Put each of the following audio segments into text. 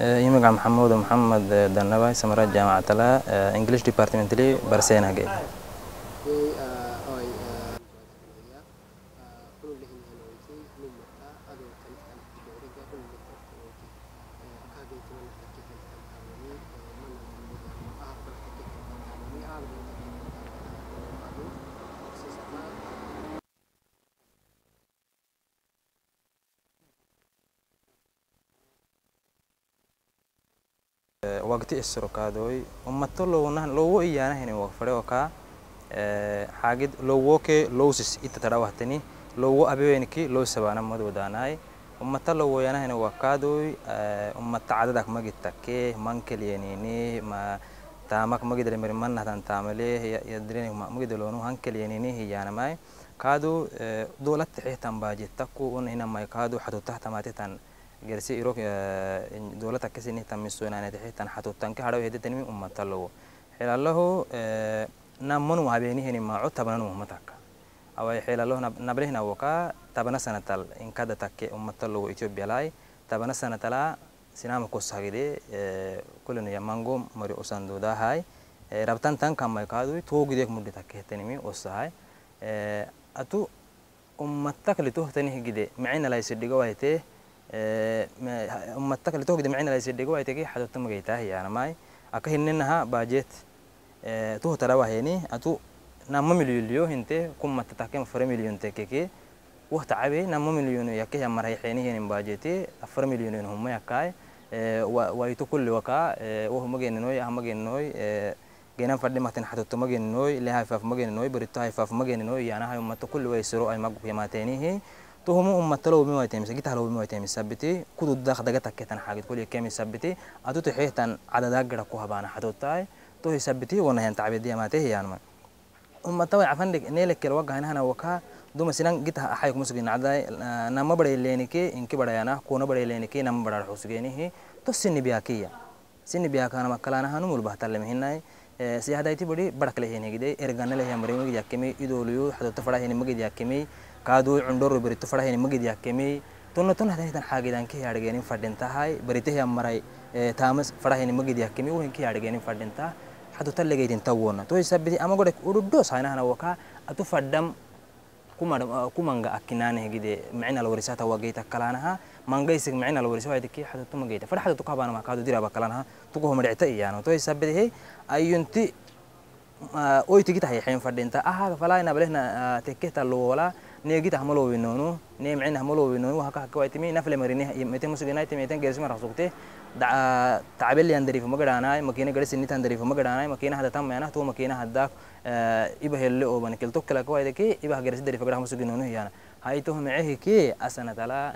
يمقع محمود محمد دنباي سمرات جامعة تلا انجلش ديبارتمنتلي برسين هجي waqti isrokaadooy ummato lowna lowo iyaanahini waqfare okaa xaagid lowoke lowsis ita tadhawahtani lowo abeweniki low sabaana madwadaanaay ummata lowoyanahini wakaadooy ummata cadadak magitakke mankelyenini ma taamak magidremir manahtan taamale yadreni magidalonu hankelyenini hiyaanamay kaadu dowlad tixihtan baajitakku un hinamay kaadu xatutahtamaatitan gersi gerse eh, irog dowladda kasinihtanmisoonaned xitan xatuutanka hadhaw hedatanimi umatalowo xeelallahu eh, namanu habeenihini maco tabnanu mataka away xeelallahu nablehna woka tabana sanatal inkada takke umatalowo etiopiyalai tabana sanatala sinama kosagide eh, kulenuya mango mari usandudahai rabtan tan kamaykadui e toogidek mudde takke hetanimi osahai atu ummatak litohtanih gide micinalaisidhigawaitee ummatak litohgida micina laisidhigo waitegi xadota magaytaa hiyaanamay aka hininaha bajet tuho tadhawaheni atu nama milyoliyo hinte kummata takem afar milyon tekeke wahta cabe nama milyon yake yamarhay xeenihinin bajeti afar milyon huma yakaay waito kulli waka wahu mageninoy ah mageninoy genan fadhi maktin xatoto mageninoy ile hayfaaf mageninoy barito hayfaaf mageninoy yaanahay ummata kulli waysiro ay magu yamaatenihi tuhumu ummatalo mi waytemis gitahalo mi waytemis sabiti kudu dak daga takketan xaagid kulli kemi sabiti atu tixihtan cadadaa gira ku habaana xatotaay tuhi sabiti wanahan tacbidi yamaate hiyaanma ummata way cafandhig neelekel wagahanahana waka duma sinan gita axay kumusugin cadaay nama baday leenike inki badayana kuna baday leenike nama badar xusugenihi to sini biyakiya sini biyakana makalaanahanu mulbahtalemhinay siyahdayti badi barakle henigide erganale hiyamari yakemi idoliyo xadota fada heni magid yakemi kaadu cundoro berito fadaheni magid yakemi tunno tun hadanitan xaagidanki yaadhageenin fadhintahay barite hiyamaray taamas fadaheni magid yakemi uhinki yaadhageenin fadhinta xadota legeytin tawona to sabiti ama godek ududdo saynahana waka atu fadham kumanga akinaanehgide micina lawarisata wageyta kalaanaha mangaysig micina lawarisa waydiki xadutu mageyta fadha xadutu kabaanama kaadu diraba kalanaha tukuho madhicta iyaano to sabitihe ayunti oytigita hayxeen fadhinta ahaga falaayna balehna tekkehta lowala neegita hamalowinonu ne micina hamalowinonu wahaka hakawaitimi nafle marini mete musuginaiti meten gersima rasugte tacbeliyan dariifo magadhaanaay makiina garisinitan dariifo magadhaanaay makiina hada tamayana tuwa makiina haddaak iba helle oban keltokkela kawaidake iba gersi dariifo gadhaha musuginonu hiyana haytoh mecehike asanatala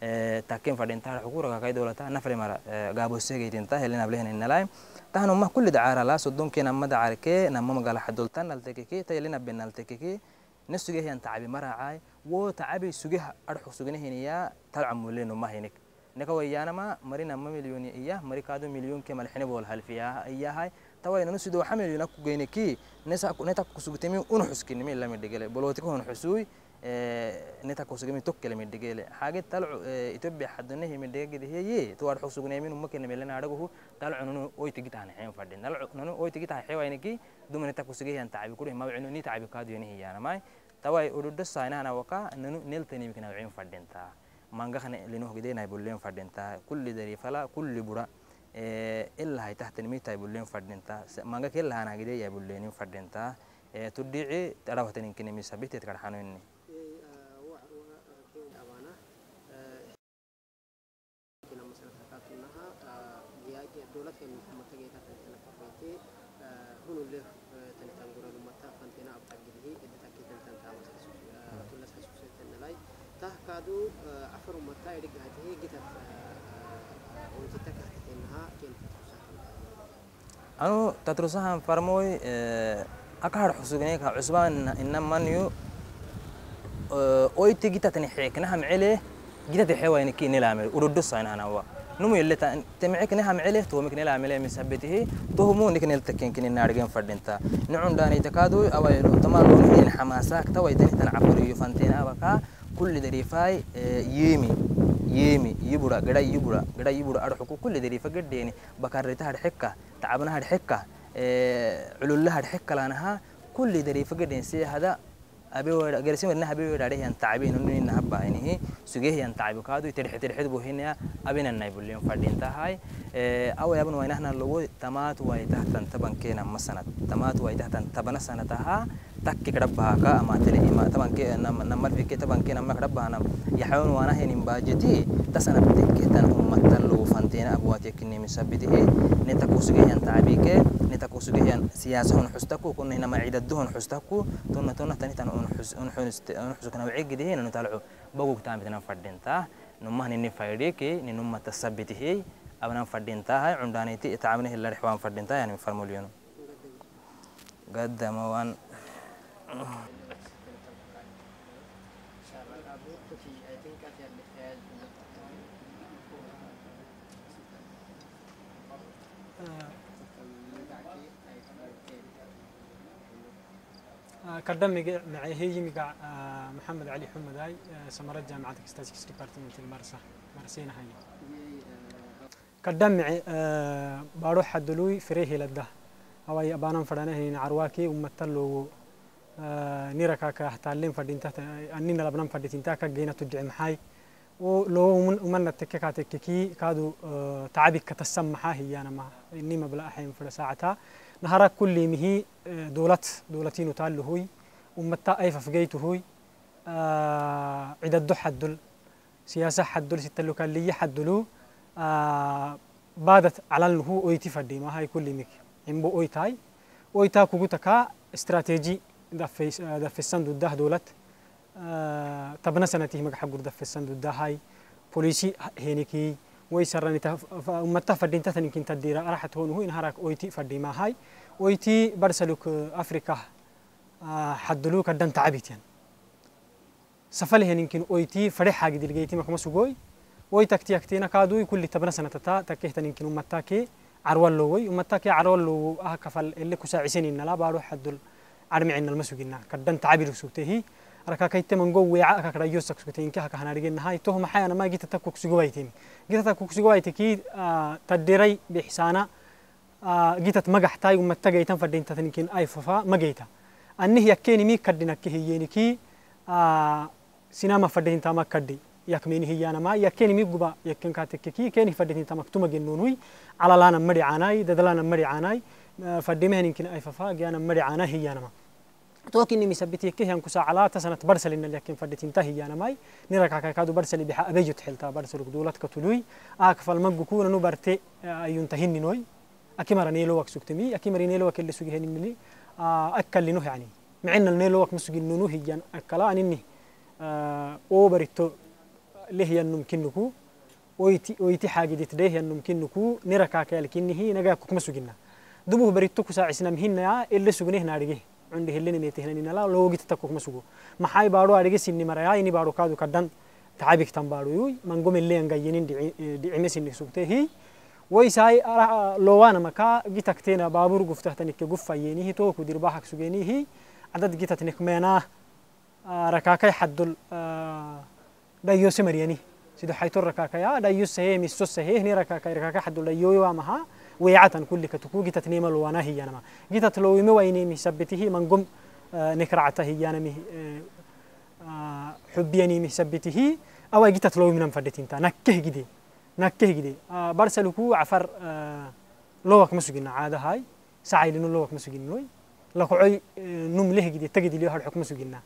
nafle hiyan marya naf yaadhige kulli dariifal xamaasuluku faydhilukuy sunu matamecen fadhaka dumane tekkomama ahnet cagito waitagedehe takken fadhinta xukuraga kay dowlata nafle mara gaabosegeytinta helin ableheninalay tahno mah kulli dacaarala sodonke nama dacaarke nama magala xadoltan naltekeke tayelina benaltekeke nasugehiyan tacabi maraacay wo tacabi sugeha arxu sugnehiniya talcamuleno mahinik neka wayanama mari nama milyoni iya mari kaado milyonke malxine bol halfiya iyahay tawaynanu sido waxa milyona kugeyneki neta kusugtemi un xuskinimi lamidhigele bolotiko hun xusuy neta kusugemi tokkele midhigele xaage talcu ethiopia xadonehi midhigagedeheye tuwar xusugnemin umakene melena adaguhu talcu nanu oytigitahan xeen fadhin nanu oytigitaha xewayneki duma neta kusugehiyan tacabi kudhi mawcinu ni tacabi kaaduyonihiyanamay tawai ududdo saynahana waka nanu neltanimikna wcin fadhinta mangakane linohgidenai bullen fadhinta kulli darifala kulli bura ilahay tahtanimitai bullen fadhinta manga kelahanagide yai bullenin fadhinta tudhici adhawataninkinimi sabitet أنا تترسها فرموي آه، أكار حسوني كعسبان إن منيو آه، أوي تجيت تنحيك نحن عليه جيت الحوا ينكي نلامل وردوس عن أنا هو. نمو يلي ت تمعك نحن عليه تو مك نلامل يا مسبته تو هو مو نكن التكين كن النارجين فردنتا نعم داني تكادو أو تمارون إن حماسك تو يدني تنعفري يفنتين أبكا ಕುಳ್ಳಿದರೀಫಾಯ್ ಯೇಮಿ yemi yibura gadha yibura gadha yibura arxuku kulli dariifa gadheeni bakarrita harxika tacabna harxika cululla harxikalanaha kulli dariifa gadheen si hada abewargarsimarna habeweedhaadhahiyan tacbiin uninaha nina habbainihi sugehiyan tacbi kaadu tirxi tirxid buhinaya abinanay buliyon fadhintahay awayabn waynahna logo tamaatu way tahtan tabankeena masanad tamaatu way tahtan tabana sanataha takki kadhabbahaka amatele ima tabanke namarfike tabanke nama kadhabbahana yaxayon waanahenin baajeti tasana tekketan ummatan logo fanteena abwatekinni misabitihi nita kusugehiyan tacbike nita kusugehiyan siyaasahun xustaku kunninama cidaduhun xustaku tonna tonna tanitan unxusukna wacigidihii بوجو كتام بتنا فردين تا نمها نني فايدة كي ننم تسببته هي أبنا فردين تا هاي عندنا تي تعامل هلا رحوان فردين تا يعني فرموليون قد ما وان كردم معي هي مقع محمد علي حمداي سمرت جامعة ستاتيكس ديبارتمنت المرسى مرسينا هاي. كردم معي بروح حدلوي فريه لده. أو أبانا فرنا هنا عرواكي ومتلو نيركا كحتالين فردين تحت أنينا لبنان فردين تاكا جينا تدعي محاي ولو من من التككات تككي كادو تعبك كتسمحها هي أنا ما إني ما بلا أحيان في ساعتها نهارا كل مهي دولت دولتين تالو هوي ومتا أيفا فقيتو هوي آه عدد حدل سياسة حدل ستلو كان لي حدلو آه بادت على هو أويتي فدي ما هاي كل مك إنبو أويتاي أويتا كوكوتكا استراتيجي دفي دفي السند ده دولت آه تبنا سنتي مك حقور دفي السند ده هاي بوليسي هينيكي ويسرني تف أمتا فدين تثني كنت تدير راحت هون هو إنهارك أويتي فدي ما هاي. أويتي برسلوك أفريقيا آه حدلوك الدن تعبيت يعني سفله يمكن أويتي فرح حاجة دي لقيتي ما كمسو جوي. وي تكتي أكتينا كادو كل تبنا سنة تا تكيه يمكن أمتا كي عروال لوي أمتا كي عروال لو أه كفل اللي كساعسين إن لا بارو حدل عرمي عنا المسوقنا كدن تعبير سوتهي. ركا كيت من جو ويعا كا يوسك سكتين كا كهنا رجعنا هاي توه محي أنا ما جيت تكوك سجوايتين جيت تكوك سجوايتي كي آه تدري بإحسانا آه جيت مجح تاي ومتا جيتان فدين تثنيكين أي ففا ما جيتا. أنه يكيني مي كدنا كي هيني كي آه سينما فدين تاما كدي. يكميني هي أنا ما يكيني مي جبا يكين كاتك كي كيني فدين تاما كتوما جنونوي على لانا مري عناي ددلانا مري عناي آه فديمهن يمكن أي ففا جانا مري عناي هي أنا ما. توكني مسبتي كه ينكسا على تسنة برسل إن لكن فدت انتهي أنا ماي نرك كادو برسل بها أبيجو تحلتا برسل دولت كتلوي أكفل مجو كون نبرت ينتهيني نوي. أكمر نيلو وك سكتمي. أكمر نيلو وك اللي سجهني مني. أكل لنوه يعني. مع إن النيلو وك مسجين نوه هي أكلا أنني أو بريتو ليه ينمكنكو ويتي ويتي حاجة دي تديه ينمكنكو نرك كالكني هي. نجا كوك مسجينا دبوه بريتو كسا عسنا مهنا اللي سجنه نارجه عندي هلني نتهنني نلا لو جيت تكوك مسجو ما حي بارو أرجع سني مريا إني بارو كادو كدن تعبك تام بارو يوي. من قوم اللي أنجينين عمس إني سكته هي. ويساي لو أنا مكا جيت كتينا بابور قفته تنك قفة يني هي توك ودير باحك سجيني هي. عدد جيت تنك منا ركاكي حدل دايوس مرياني سيدو حيتور ركاكيا دايوس هي ميسوس هي هني ركاكي ركاكي حدل دايوي وامها ويعتن كل كتكو. جيت تنيم الوانا هي أنا ما جيت لو يمي ويني مسبته من قم نكرعته هي أنا مي حبيني مسبته أو جيت لو من فدتين تا. نكه جدي. نكه جدي. برسلكو عفر لوك مسجنا عادة هاي. سعي لنو لوك مسجنا لك عي نم له جدي. تجد ليه الحكم مسجنا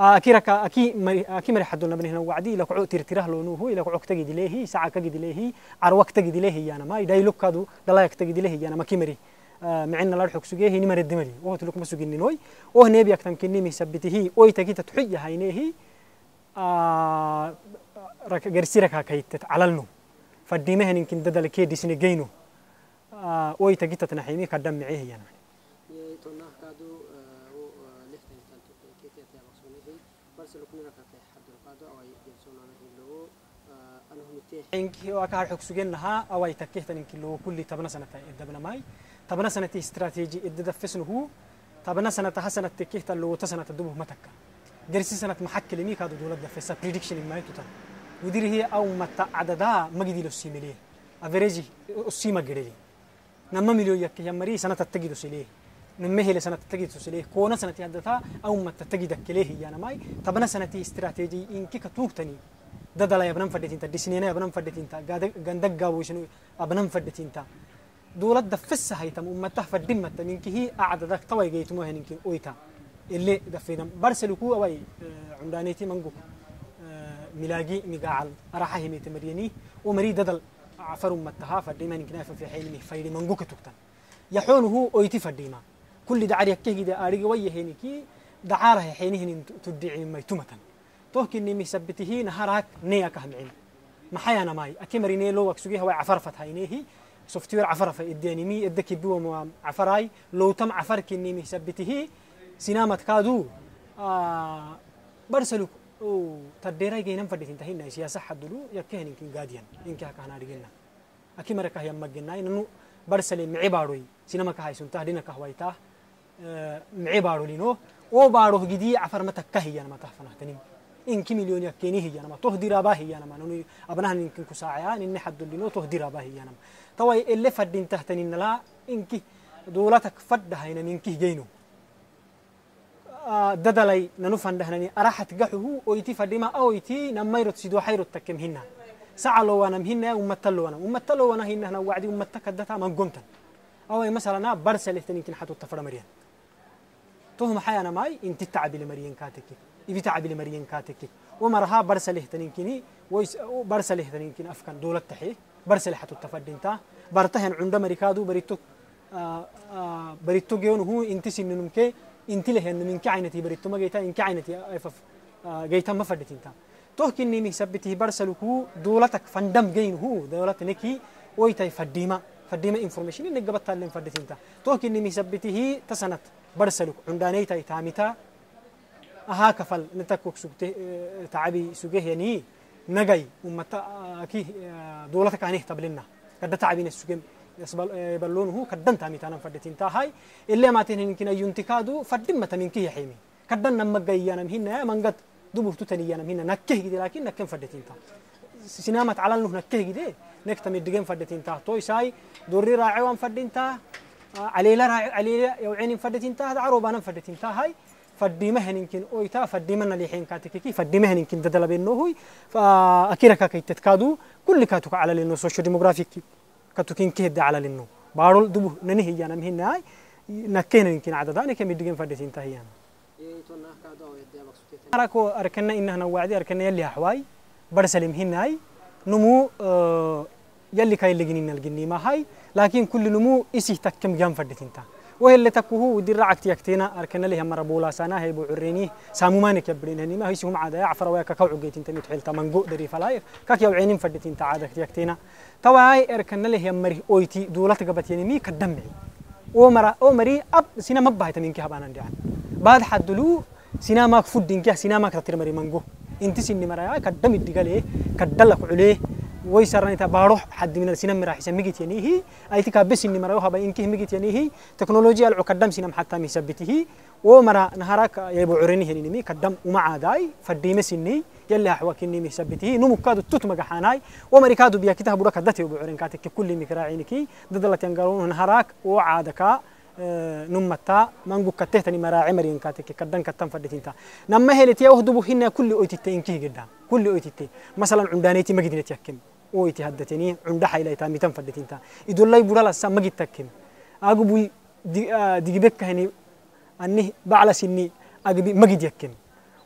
أكي ركا أكي مري أكي مري حدنا بني هنا وعدي لك عو ترتره لونه هو لك عو تجد ليه ساعة تجد ليه عروك تجد ليه أنا ما يداي لك كادو دلاك تجد ليه أنا ما كمري. مع إن الله الحكم سجيه هني مرد دمري وهو تلك مسجين نوي. وهو نبي أكتم كني مسبته أو يتجي تحيي هينه رك جرسي ركا كيت على النو فديمه هن يمكن ددل كي ديسني جينو. أو يتجي تنحيمي كدم معيه يعني كنا كاكي حد القادو أو على هيلو أنا هم تيه inki waa ka harxog sugen lahaa away takkehtan inki loo kulli tabna sanata eddabnamay tabna sanati istrategi eddada fesnuhu tabna sanata hasanat tekkehtan loota sanata dubuh matakka gersi sanat maxakkelimi kaadu dowladda fesa prediction imay tutan udirihi aw matta cadadaa magidi lo simele average usima gereli نمهله سنه تتجد سليه كونه سنة يدتها أو ما تتجد كليه يعني ماي طب أنا سنه استراتيجي إن كي كتوتني ددلا يا بنم فدتين تدسينينا يا بنم فدتين تا غندق غابو شنو؟ ابنم فدتين تا. دولت دفس هاي تم امه تفدم مت من كي اعددك توي جيت مو هنك أويتا. اللي دفينا برسلو كو اوي آه، عندانيتي منغو آه، ملاقي ميغال راح هي مريني. ومري ددل عفر امه تها فدمن كنا في حين مي فيري منغو كتوكتا يحونه أويتي فديما كل دعار يكيه دا اريغ ويه هنيكي دعاره حينه تدعي ما يتمتن توكي نمي سبته نهارك نيا كهمعين ما حيانا ماي. اكيمري نيلو وكسوغي هو عفرفت هاينيه سوفتوير عفرفة اداني مي. إدكي بو مو عفراي. لو تم عفرك نمي سبته سينامت كادو. آه برسلوك أو تديراي جينم فديتين تهينا سياسة حدلو. يكهن إنكين قاديان. إنك هكذا رجلنا أكيد مركه يوم مجنا إنه برسل معي باروي سينما كهاي سنته دينا كهوايته معي بارو لينو. أو بارو جدي عفر متى كهي أنا ما تحفنا تنين إنك مليون يكيني هي أنا ما تهدي رباه هي أنا ما نوني أبناه إنك كساعة إن حد لينو. تهدي رباه هي أنا توي اللي فدين تحتنين لا إنك دولتك فد هينا منك جينو. dadalay nanu fandahnani araxat gaxuhu oyti fadhima aoyti namayrot sidoo xayrot takkem hina saca lowanam hina ummata lowanam ummata lowana hinahna wacdi man gomtan away masalana barsalehtaninkin xatutta fadha maryan toh maxayana may inti tacbili maryan kaateke ibi tacbili maryan kaateke wamaraha barsalehtaninkin barsalehtaninkin afkan dowlad taxe barsale xatutta fadhinta bartahen cunda marikaadu barito barito geonuhu inti sininumke inti lehen min kainati baritto magayta in kainati ayfaf gayta ma fadhitinta tohkinni mi sabbiti barsaluku dowlatak fandam geynuhu dowlat neki oytay fadima fadima information inni gabattalen fadhitinta tohkinni mi sabbitihi tasanat barsaluk cundanaytay taamita ahaa kafal nitakok sugte tacabi sugehyani nagay ummata ki dowlata kanih tablina kada tacabina sugem يبلونه كدن تامي تانا فدتين تاهاي إلا ما تنين كنا ينتكادو فدم متى من كي يحيمي كدن نما جيانا هنا من قد دبوه تتنيانا هنا نكه جدي لكن نكن فدتين تا سينامات على انه نكه جدي نكتم الدقين فدتين تا توي ساي دوري راعي وان فدين تا عليلا راعي عليلا يوعين فدتين تا هذا عروبانا فدتين تا هاي. فديمه يمكن اويتا فديمنا اللي حين كاتكي فديمه يمكن تدل بينه هو فاكيرك كي تتكادو. كل كاتك على لأنه سوشيو ديموغرافيك كتوكين كهد على لنو. بارول دبو ننهي يانا مهنا هاي نكينا يمكن عدد. أنا كم يدقين يتونا كادو يدي مقصود أراكو أركنا إنها نوعدي. أركنا يلي حواي برسلم هنا هاي نمو آه يلي كاي اللي جنين الجني ما هاي لكن كل نمو إسي تكم جام فردتين تا وهي اللي تكوه ودي رعكت يكتينا أركنا لها مرة بولا سنة هي بعريني سامو مانك يبرين هني ما هي سهم عادة عفر وياك كوع جيتين تميت حيل تمنجو دري فلايف كاك يوعينين فردتين تا عادة يكتينا تواي أركنا له يمري أويتي دولة قبت يعني مي كدمعي. ومرا ومري أب سينا مبهت من كهبان عندي بعد حدلو سينا ما كفود دينك سينا ما كتير مري منجو انت سيني مرا كدم الدقالي كدلك عليه ويسرني تباروح حد من السينما راح يسميك يعني هي اي تكا بس اني مرا وهبا ميجت يعني هي تكنولوجيا العقدم سينما حتى مثبته ومرا نهارك يبو عريني هني مي كدم ومع داي فديمه سني يلي حوا كني مثبته نمو كادو توت مغحاناي ومريكادو بيا كتاب برك دتي وبو عرين كاتك كل مكراعينكي ددلت ينقرون نهارك وعادك نمتا. مانغو كتهتني مراعي مرين كاتك كدن كتن فدتينتا. نما هلتي وهدبو هنا كل اويتي إنكي قدام كل اويتي مثلا عندانيتي مجدنتي يكم. أويتي هدتني عند حيلا تامي تن فدتينتا. يدولاي بولا لسا مجد تكم اغبو ديغبك هني. أني بعلى سني اغبي مجد يكم.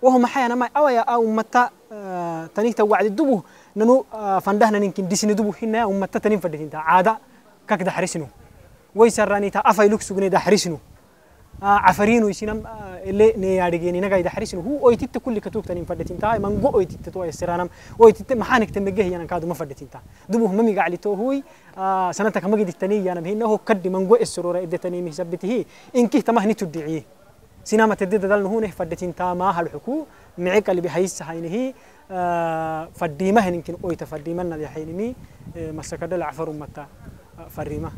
وهو محيانا ما اويا أو متى تنيك توعد الدبو. ننو فندهنا نمكن ديسني دبو هنا ومتى تنين فدتينتا. عاده كك دحرسنو ويسراني تا أفاي لوك سغني دحرسنو عفرينو يسينم اللي نيادغيني نغا دحرسنو هو اويتيت كل كتوك تنين فدتين تا. من جو اويتيت تو يسرانم اويتيت محانك تمغه يانا كادو ما فدتين تا دبو ممي غالي تو هوي. سنتك مغي دتني يانا هنا هو كدي من جو السرور ادتني مسبته انكي تمهني تدعي سينما تدد دل هونه فدتين تا. ما هالحكو mici qalbi haysa haynihi faddiima hininkin oyta faddiimanna yahaynimi masakadha lacfar fa rima.